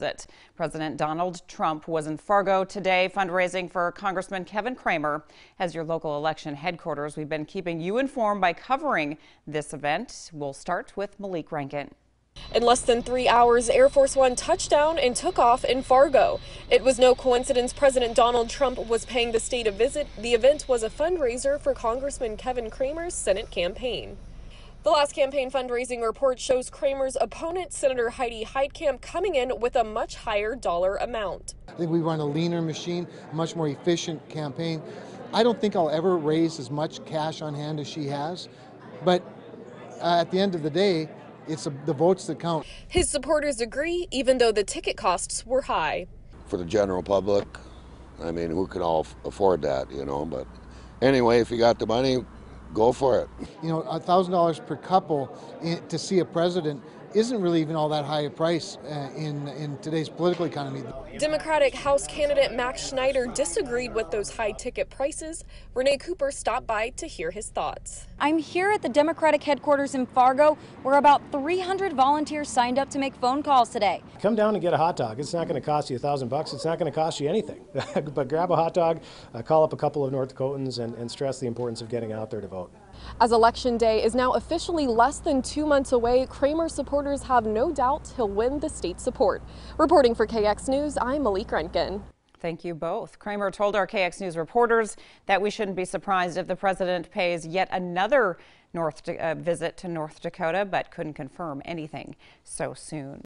It. President Donald Trump was in Fargo today fundraising for Congressman Kevin Cramer. As your local election headquarters, we've been keeping you informed by covering this event. We'll start with Malik Rankin. In less than three hours, Air Force One touched down and took off in Fargo. It was no coincidence President Donald Trump was paying the state a visit. The event was a fundraiser for Congressman Kevin Cramer's Senate campaign. The last campaign fundraising report shows Cramer's opponent, Senator Heidi Heitkamp, coming in with a much higher dollar amount. I think we run a leaner machine, a much more efficient campaign. I don't think I'll ever raise as much cash on hand as she has, but uh, at the end of the day, it's a, the votes that count. His supporters agree, even though the ticket costs were high. For the general public, I mean, who can all afford that, you know? But anyway, if you got the money, go for it. You know, $1,000 per couple to see a president isn't really even all that high a price uh, in, in today's political economy. Democratic House candidate Mac Schneider disagreed with those high ticket prices. Renee Cooper stopped by to hear his thoughts. I'm here at the Democratic headquarters in Fargo, where about 300 volunteers signed up to make phone calls today. Come down and get a hot dog. It's not going to cost you a thousand bucks. It's not going to cost you anything. but grab a hot dog, uh, call up a couple of North Dakotans, and, and stress the importance of getting out there to vote. As Election Day is now officially less than two months away, Cramer supporters have no doubt he'll win the state support. Reporting for KX News, I'm Malik Rankin. Thank you both. Cramer told our KX News reporters that we shouldn't be surprised if the president pays yet another North uh, visit to North Dakota, but couldn't confirm anything so soon.